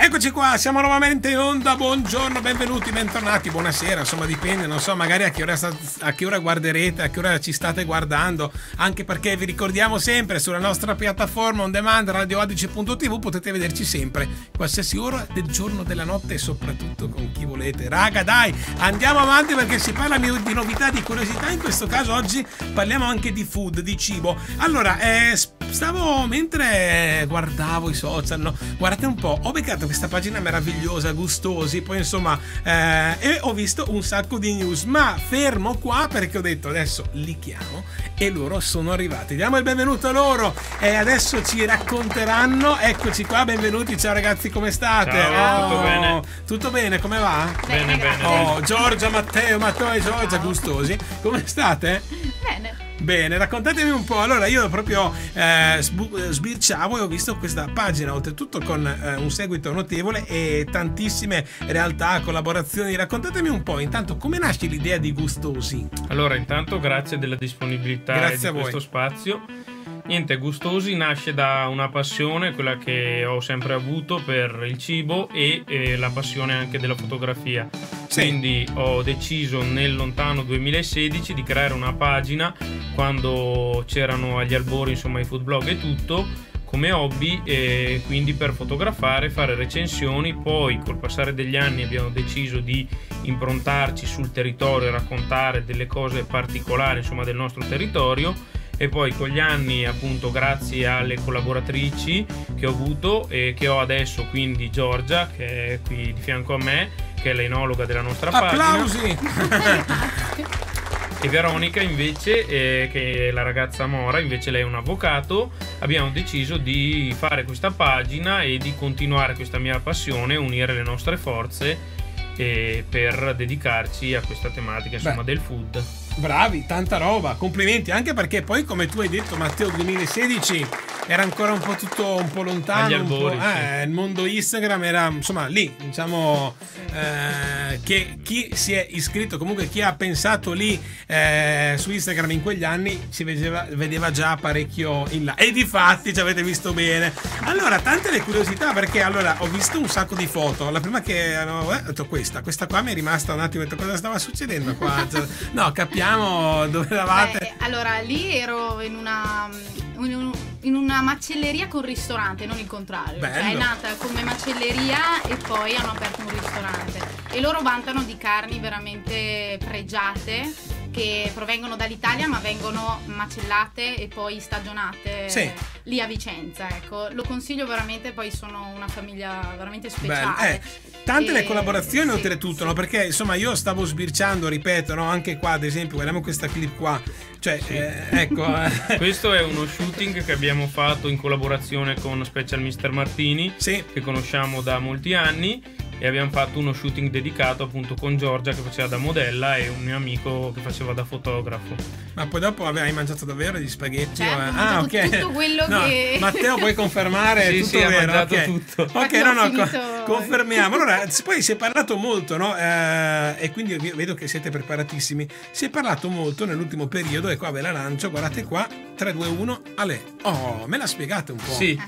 Eccoci qua, siamo nuovamente in onda. Buongiorno, benvenuti, bentornati, buonasera. Insomma, dipende, non so, magari a che, ora, a che ora guarderete, a che ora ci state guardando. Anche perché vi ricordiamo sempre sulla nostra piattaforma on demand radioadice.tv potete vederci sempre, qualsiasi ora del giorno, della notte e soprattutto con chi volete. Raga, dai, andiamo avanti perché si parla di novità, di curiosità. In questo caso oggi parliamo anche di food, di cibo. Allora, eh, stavo mentre guardavo i social, no? guardate un po', ho beccato questa pagina meravigliosa, gustosi, poi insomma, eh, e ho visto un sacco di news, ma fermo qua perché ho detto adesso li chiamo e loro sono arrivati. Diamo il benvenuto a loro e adesso ci racconteranno. Eccoci qua, benvenuti, ciao ragazzi, come state? Ciao, oh, tutto bene? Tutto bene, come va? Bene, bene. Oh, Giorgia, Matteo, Matteo e Giorgia, gustosi. Come state? Bene. Bene, raccontatemi un po'. Allora, io proprio eh, sbirciavo e ho visto questa pagina, oltretutto con eh, un seguito notevole e tantissime realtà, collaborazioni. Raccontatemi un po', intanto, come nasce l'idea di Gustosi? Allora, intanto grazie della disponibilità grazie di questo spazio. Niente, Gustosi nasce da una passione, quella che ho sempre avuto per il cibo e eh, la passione anche della fotografia. Sì. Quindi ho deciso nel lontano 2016 di creare una pagina quando c'erano agli albori insomma i food blog e tutto come hobby e quindi per fotografare, fare recensioni, poi col passare degli anni abbiamo deciso di improntarci sul territorio e raccontare delle cose particolari insomma del nostro territorio e poi con gli anni appunto grazie alle collaboratrici che ho avuto e che ho adesso quindi Giorgia che è qui di fianco a me che è l'enologa della nostra Applausi! pagina e Veronica invece eh, che è la ragazza Mora invece lei è un avvocato abbiamo deciso di fare questa pagina e di continuare questa mia passione unire le nostre forze eh, per dedicarci a questa tematica insomma Beh. del food Bravi, tanta roba, complimenti, anche perché poi come tu hai detto Matteo 2016 era ancora un po' tutto un po' lontano, Agli un po', albori, eh, il mondo Instagram era insomma lì, diciamo eh, che chi si è iscritto, comunque chi ha pensato lì eh, su Instagram in quegli anni si vedeva, vedeva già parecchio in là e di fatti ci avete visto bene. Allora, tante le curiosità perché allora ho visto un sacco di foto, la prima che eh, ho detto questa, questa qua mi è rimasta un attimo, ho detto cosa stava succedendo qua? No, capiamo dove eravate. Beh, allora, lì ero in una, in, in una macelleria con ristorante, non il contrario. Bello. Cioè, è nata come macelleria e poi hanno aperto un ristorante. E loro vantano di carni veramente pregiate che provengono dall'Italia ma vengono macellate e poi stagionate Sì. lì a Vicenza. Ecco, lo consiglio veramente, poi sono una famiglia veramente Bello. speciale. Eh, tante le E- collaborazioni sì, oltretutto, sì. no? perché insomma io stavo sbirciando, ripeto, no? anche qua ad esempio, guardiamo questa clip qua, cioè eh, ecco, eh, Questo è uno shooting che abbiamo fatto in collaborazione con Special Mr. Martini, sì, che conosciamo da molti anni, e abbiamo fatto uno shooting dedicato appunto con Giorgia che faceva da modella e un mio amico che faceva da fotografo. ma poi dopo hai mangiato davvero gli spaghetti? Certo, ho ah, ok. tutto quello No, che- Matteo puoi confermare, Sì, tutto sì, ha vero, mangiato ok. tutto. Ok, no, no, co- confermiamo. Allora, poi si è parlato molto, no? Eh, e quindi vedo che siete preparatissimi. Si è parlato molto nell'ultimo periodo, e qua ve la lancio, guardate qua, 3, 2, 1, Ale. Oh, me la spiegate un po'? Sì.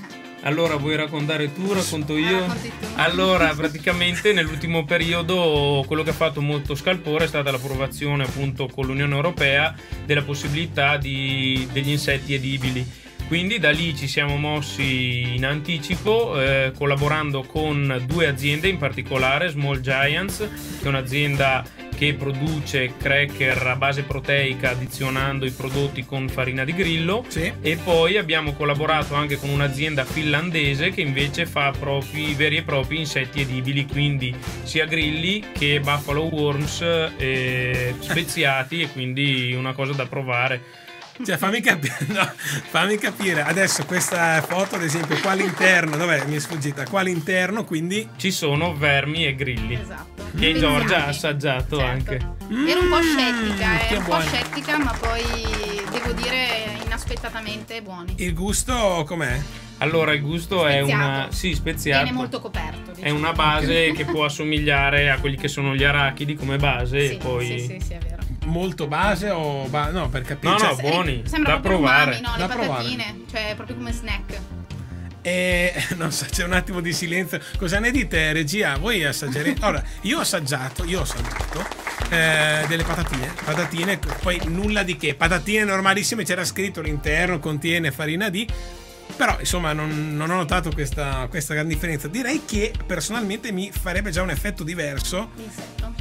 Allora vuoi raccontare tu, racconto io? racconti tu. Allora, praticamente nell'ultimo periodo quello che ha fatto molto scalpore è stata l'approvazione appunto con l'Unione Europea della possibilità di- degli insetti edibili. Quindi da lì ci siamo mossi in anticipo eh, collaborando con due aziende in particolare, Small Giants, che è un'azienda che produce cracker a base proteica addizionando i prodotti con farina di grillo Sì. e poi abbiamo collaborato anche con un'azienda finlandese che invece fa propri, veri e propri insetti edibili, quindi sia grilli che buffalo worms eh, speziati e quindi una cosa da provare. Cioè, fammi capire, no, fammi capire. Adesso questa foto, ad esempio, qua all'interno, dov'è? Mi è sfuggita. Qua all'interno, quindi. Ci sono vermi e grilli. Esatto. Che. Giorgia ha assaggiato Certo. anche. Ero un po' Mm, scettica, che eh, un po' buoni. scettica, ma poi devo dire inaspettatamente buoni. Il gusto com'è? Allora, il gusto è Speziato. una. Sì, speziato. Viene molto coperto. È diciamo. una base che può assomigliare a quelli che sono gli arachidi come base Sì, e poi. sì, sì, sì, è vero. Molto base o. ba- no, per capire. No, cioè, no, buoni, da provare. umami, no? Da Le provare. patatine, cioè proprio come snack. E non so, c'è un attimo di silenzio. Cosa ne dite, regia? Voi assaggerete? Allora, io ho assaggiato, io ho assaggiato eh, delle patatine. Patatine, poi nulla di che. Patatine normalissime, c'era scritto all'interno, contiene farina di. Però insomma non, non ho notato questa, questa gran differenza. Direi che personalmente mi farebbe già un effetto diverso.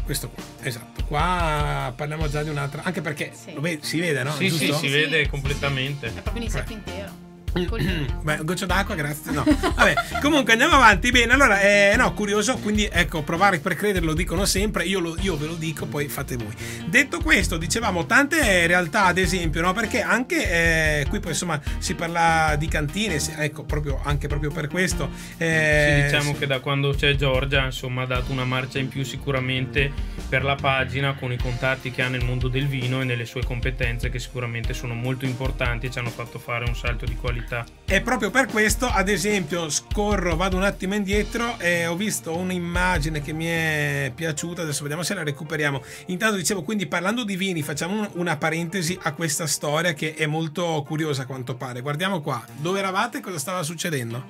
Questo qua, esatto. Qua parliamo già di un'altra. Anche perché Sì. lo vedi- si vede, no? Sì, sì, si vede sì, completamente. È proprio un insetto intero. Beh, un goccio d'acqua, grazie. No. Vabbè, comunque andiamo avanti. Bene, allora, eh, no, curioso, quindi ecco, provare per credere lo dicono sempre, io, lo- io ve lo dico, poi fate voi. Detto questo, dicevamo tante realtà, ad esempio, no? Perché anche eh, qui poi insomma si parla di cantine, ecco, proprio, anche proprio per questo. eh, Sì, diciamo che da quando c'è Giorgia insomma ha dato una marcia in più sicuramente per la pagina con i contatti che ha nel mondo del vino e nelle sue competenze che sicuramente sono molto importanti e ci hanno fatto fare un salto di qualità. E proprio per questo, ad esempio, scorro, vado un attimo indietro e ho visto un'immagine che mi è piaciuta, adesso vediamo se la recuperiamo. Intanto dicevo, quindi parlando di vini, facciamo un- una parentesi a questa storia che è molto curiosa a quanto pare. Guardiamo qua, dove eravate e cosa stava succedendo?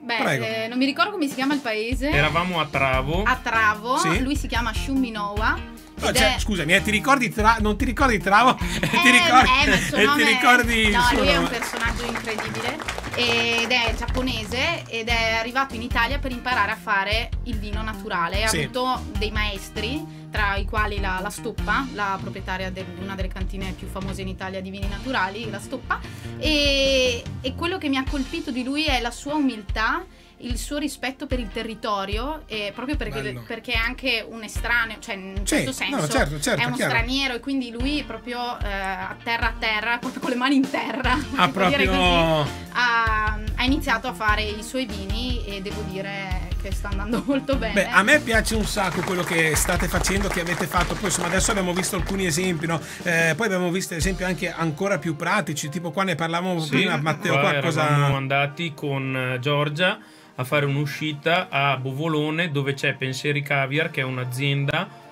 Beh, eh, non mi ricordo come si chiama il paese. Eravamo a Travo, a Travo, Sì. lui si chiama Shuminowa. No, cioè, è- scusami, eh, ti ricordi tra- non ti ricordi Travo? E ti Eh, ricordi, eh, ma il suo e ti nome- ricordi No, lui è un nome? personaggio incredibile ed è giapponese ed è arrivato in Italia per imparare a fare il vino naturale. Ha Sì. avuto dei maestri, tra i quali la, la Stoppa, la proprietaria de- di una delle cantine più famose in Italia di vini naturali, la Stoppa. E, e quello che mi ha colpito di lui è la sua umiltà. Il suo rispetto per il territorio, e proprio perché, perché è anche un estraneo, cioè in un Sì, certo no, senso certo, certo, è uno chiaro. straniero e quindi lui proprio eh, a terra a terra, proprio con le mani in terra, dire proprio... così, ha, ha iniziato a fare i suoi vini e devo dire che sta andando molto bene. Beh, a me piace un sacco quello che state facendo, che avete fatto. Poi insomma adesso abbiamo visto alcuni esempi, no? Eh, poi abbiamo visto esempi anche ancora più pratici, tipo qua ne parlavamo Sì, prima, Matteo, qua qua cosa... eravamo andati con eh, Giorgia a fare un'uscita a Bovolone dove c'è Pensieri Caviar che è un'azienda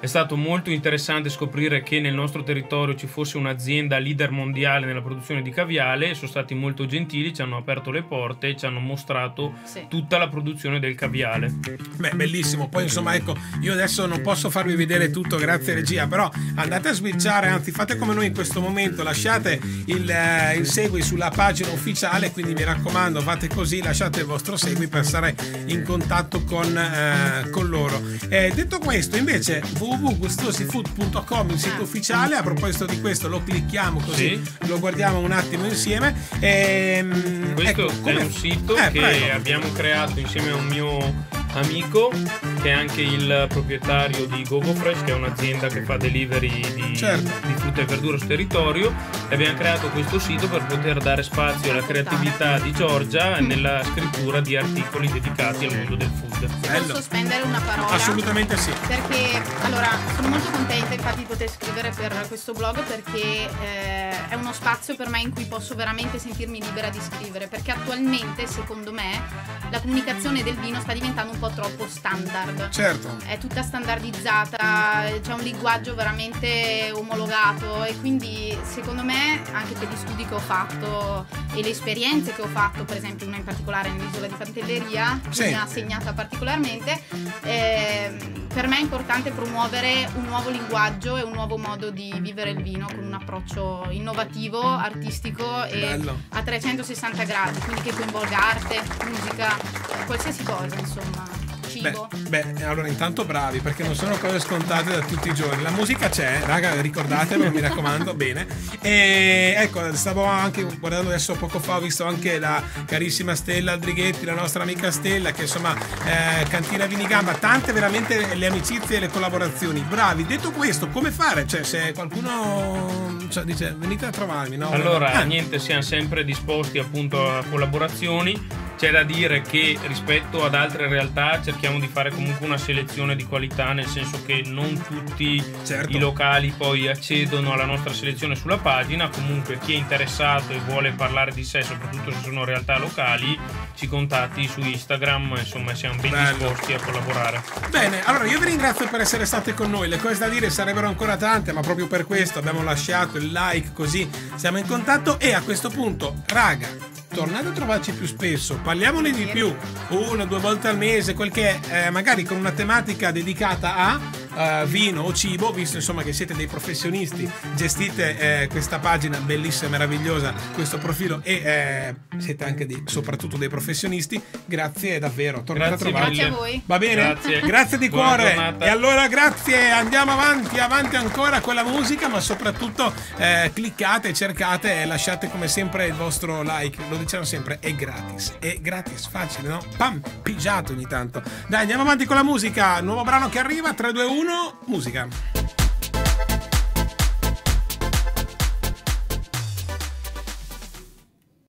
è stato molto interessante scoprire che nel nostro territorio ci fosse un'azienda leader mondiale nella produzione di caviale sono stati molto gentili, ci hanno aperto le porte e ci hanno mostrato Sì. tutta la produzione del caviale. Beh, bellissimo. Poi insomma, ecco, io adesso non posso farvi vedere tutto, grazie regia, però andate a switchare, anzi fate come noi in questo momento, lasciate il, eh, il segui sulla pagina ufficiale, quindi mi raccomando, fate così, lasciate il vostro segui per stare in contatto con, eh, con loro. Eh, detto questo, invece, www.gustosifood.com, il sito ufficiale, a proposito di questo lo clicchiamo così Sì. lo guardiamo un attimo insieme. Ehm, Questo ecco, come- è un sito Eh, che prego. abbiamo creato insieme a un mio amico che è anche il proprietario di Gogo Fresh, che è un'azienda che fa delivery di, Certo. di frutta e verdura sul territorio. E abbiamo creato questo sito per poter dare spazio alla creatività di Giorgia nella scrittura di articoli dedicati al mondo del food. Bello. Posso spendere una parola? Assolutamente sì. Perché allora sono molto contenta infatti di poter scrivere per questo blog perché eh, è uno spazio per me in cui posso veramente sentirmi libera di scrivere perché attualmente secondo me la comunicazione del vino sta diventando un po' troppo standard. Certo. È tutta standardizzata, c'è un linguaggio veramente omologato e quindi secondo me anche per gli studi che ho fatto e le esperienze che ho fatto, per esempio una in particolare nell'isola di Pantelleria, che Sì. mi ha segnata particolarmente, ehm, per me è importante promuovere un nuovo linguaggio e un nuovo modo di vivere il vino con un approccio innovativo, artistico e Bello. a 360 gradi, quindi che coinvolga arte, musica, qualsiasi cosa, insomma, cibo. beh, allora intanto bravi perché non sono cose scontate da tutti i giorni. La musica c'è, raga, ricordatevelo, mi raccomando, bene. E ecco, stavo anche guardando adesso poco fa, ho visto anche la carissima Stella Aldrighetti, la nostra amica Stella, che insomma, eh, Cantina Vinigamba, tante veramente le amicizie e le collaborazioni. Bravi. Detto questo, come fare? Cioè, se qualcuno cioè, dice venite a trovarmi, no? Allora, Ah, niente, siamo sempre disposti appunto a collaborazioni. C'è da dire che rispetto ad altre realtà cerchiamo di fare comunque una selezione di qualità, nel senso che non tutti Certo. i locali poi accedono alla nostra selezione sulla pagina. Comunque chi è interessato e vuole parlare di sé, soprattutto se sono realtà locali, ci contatti su Instagram, insomma siamo ben Bello. disposti a collaborare. Bene, allora io vi ringrazio per essere state con noi. Le cose da dire sarebbero ancora tante, ma proprio per questo abbiamo lasciato il like, così siamo in contatto. E a questo punto, raga, tornate a trovarci più spesso, parliamone di più, una, due volte al mese, quel che è, eh, magari con una tematica dedicata a uh, vino o cibo, visto insomma che siete dei professionisti, gestite eh, questa pagina bellissima, meravigliosa, questo profilo e eh, siete anche dei, soprattutto dei professionisti, grazie davvero, tornate Grazie a trovarci. Grazie a voi. Va bene? Grazie. Grazie di Buona cuore. giornata. E allora grazie, andiamo avanti, avanti ancora con la musica, ma soprattutto eh, cliccate, cercate e lasciate come sempre il vostro like. Lo diciamo sempre, è gratis. È gratis, facile, no? Pam, pigiato ogni tanto. Dai, andiamo avanti con la musica. Nuovo brano che arriva, 3, 2, 1, musica.